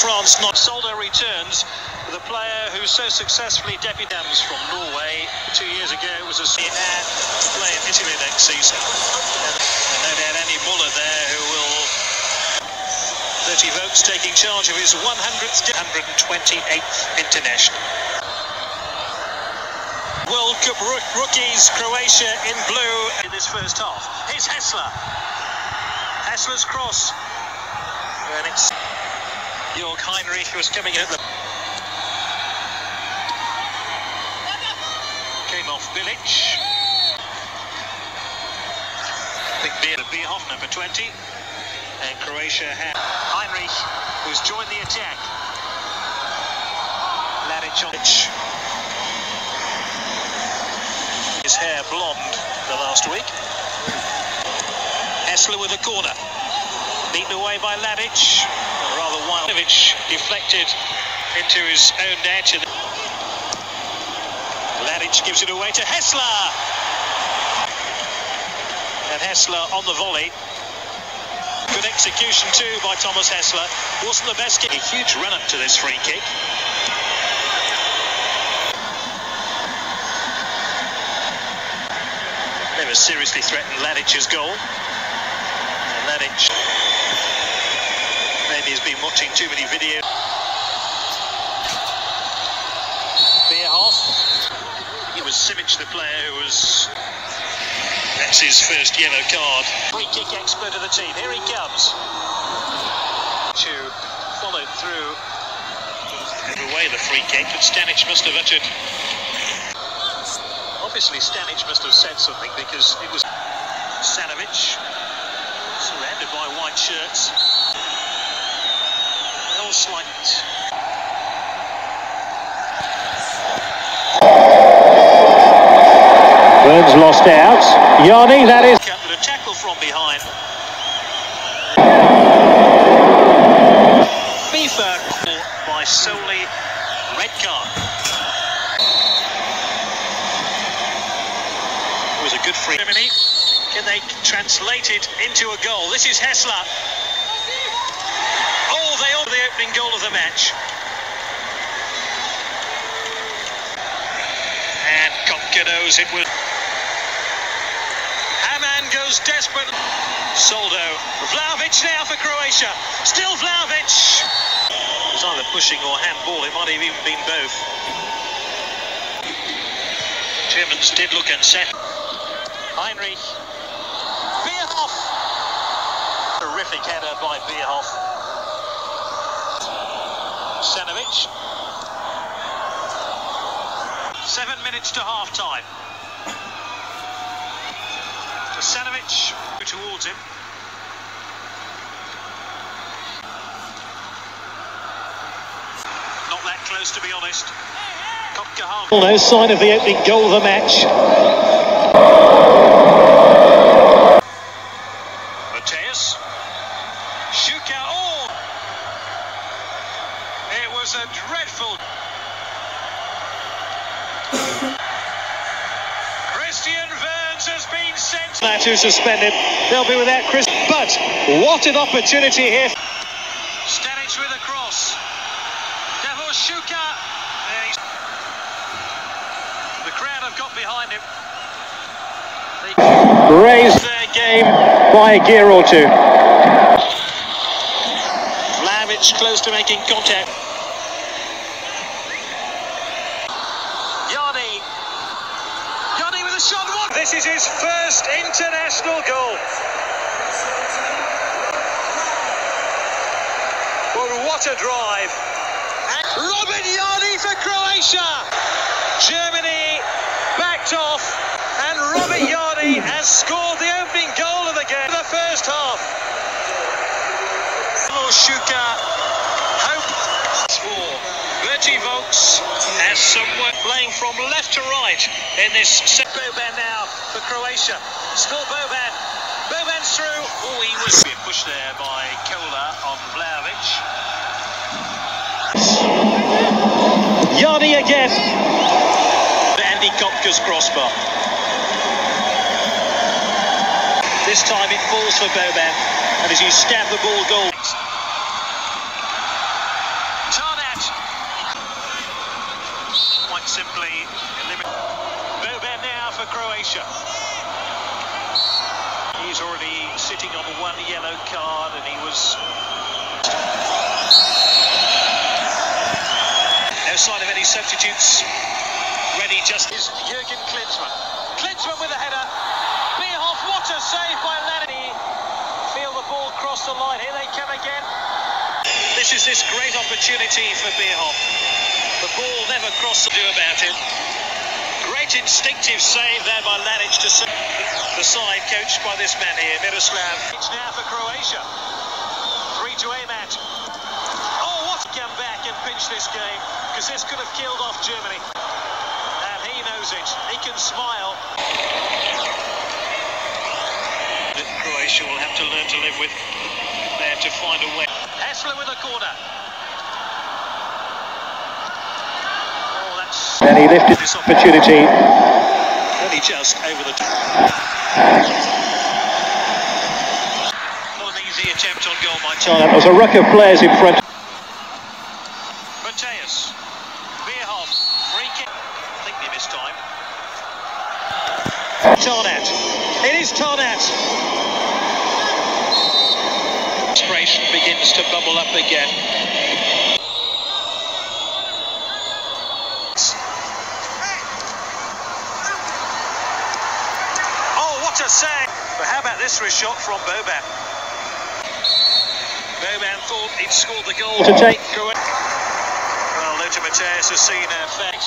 France. Not Soldo returns. The player who so successfully deputams from Norway two years ago was a and play in Italy next season. And no doubt Andy Muller there who will Berti Vogts taking charge of his 100th 128th international. World Cup rookies, Croatia in blue in this first half. Here's Hässler. Hässler's cross. And it's Jörg Heinrich was coming in at the... Came off Bilic. Big beard of Bierhoff, number 20. And Croatia had Heinrich, who's joined the attack. Mladic on His hair blonde the last week. Hässler with a corner. Beaten away by Ladic. Rather deflected into his own net. And Ladic gives it away to Hässler. And Hässler on the volley. Good execution too by Thomas Hässler. Wasn't the best kick. A huge run up to this free kick. Never seriously threatened Ladic's goal. Ladic has been watching too many videos. Bierhoff. It was Simic, the player who was that's his first yellow card. Free kick expert of the team. Here he comes. To followed through. Away the free kick, but Stanic must have uttered. Obviously, Stanic must have said something because it was Asanovic surrounded by white shirts. All slight Burns lost out. Jarni, that is. The tackle from behind. FIFA by solely red card. It was a good free. Can they translate it into a goal? This is Hässler. Oh, they are the opening goal of the match. And Köpke knows it was goes desperate. Soldo. Vlaovic now for Croatia. Still Vlaovic. It was either pushing or handball. It might have even been both. Germans did look unset. Heinrich. Bierhoff. Terrific header by Bierhoff. Asanovic. Seven minutes to half time. Asanovic towards him. Not that close, to be honest. No sign of the opening goal of the match. Matthäus. Suker. Oh! It was a dreadful. Christian Wörns has been sent. That who suspended. They'll be without Chris. But what an opportunity here. Stanic with a cross. Davor Suker. The crowd have got behind him. Raised their game by a gear or two. Vlaovic close to making contact. This is his first international goal. Well, what a drive. And Robert Jarni for Croatia. Germany backed off, and Robert Jarni has scored the opening goal of the game in the first half. Suker, for Vogts as someone playing from left to right in this Boban now for Croatia. Still Boban. Boban's through. Oh, he was being pushed there by Kohler on Vlaovic. Jarni again. Andy Köpke's crossbar. This time it falls for Boban. And as you stab the ball goal. Simply eliminate. Boban now for Croatia. He's already sitting on one yellow card and he was... No sign of any substitutes. Ready just is Jurgen Klinsmann. Klinsmann with a header. Bierhoff, what a save by Lenny. Feel the ball cross the line. Here they come again. This is this great opportunity for Bierhoff. Ball never crossed to do about it. Great instinctive save there by Lanic to save the side coached by this man here, Miroslav. It's now for Croatia. Three to aim at. Oh, what come back and pinch this game because this could have killed off Germany. And he knows it. He can smile. Croatia will have to learn to live with. They have to find a way. Hässler with a corner. Oh, that's And he lifted this opportunity. Only just over the top. Not an easy attempt on goal by So that was a ruck of players in front. Matthäus. Bierhoff. Free kick. I think they missed time. Tarnat. It is Tarnat. Inspiration begins to bubble up again. A save! But how about this for a shot from Boban? Boban thought he'd scored the goal To take. well, Lothar Matthäus has seen her effect.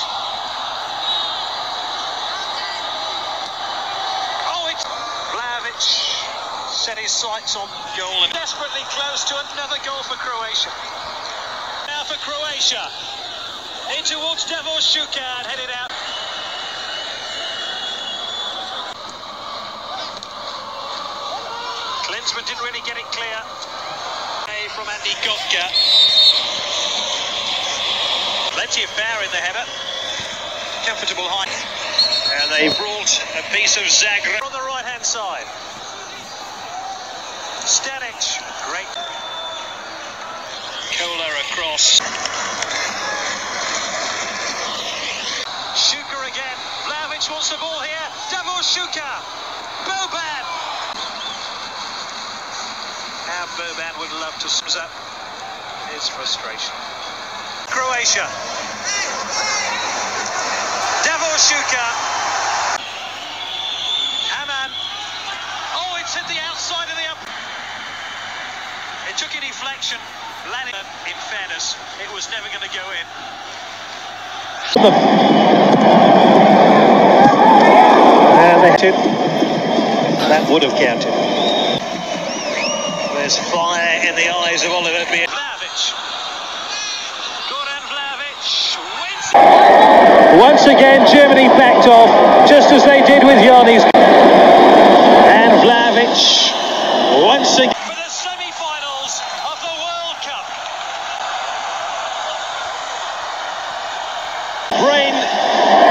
Oh, it's Vlaovic set his sights on goal and desperately close to another goal for Croatia. Now for Croatia. In towards Davor Shukan, headed out. Didn't really get it clear. From Andy Köpke. Plenty of power in the header. Comfortable height. And they brought a piece of Zagreb on the right hand side. Stanic, great. Kohler across. Suker again. Vlaovic wants the ball here. Davor Suker. Boban. Now Boban would love to sums up his frustration. Croatia. Davor Suker. Hamann. Oh, it's hit the outside of the up. It took a deflection. Lannigan, in fairness, it was never going to go in. And they did. That would have counted. There's fire in the eyes of Oliver Beer. Vlaovic. Goran Vlaovic wins. Once again, Germany backed off, just as they did with Yanni's. And Vlaovic, once again. for the semi-finals of the World Cup. brain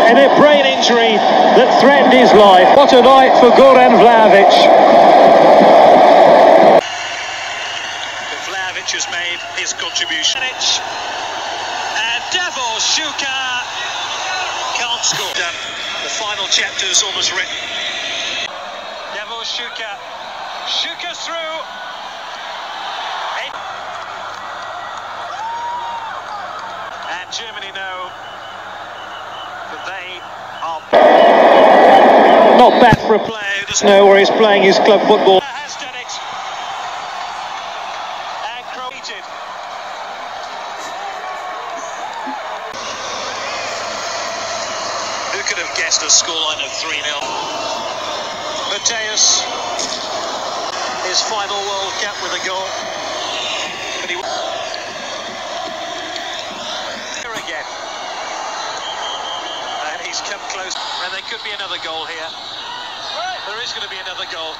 and a brain injury that threatened his life. What a night for Goran Vlaovic. But Vlaovic has made his contribution. And Davor Suker can't score. Done. The final chapter is almost written. Davor Suker. Suker through. And Germany know that they are Not bad for a player who doesn't player where he's playing his club football. has done it. And created. Who could have guessed a scoreline of 3 0? Matthäus, his final World Cup with a goal. But he. Here again. And he's come close. And there could be another goal here. There is going to be another goal.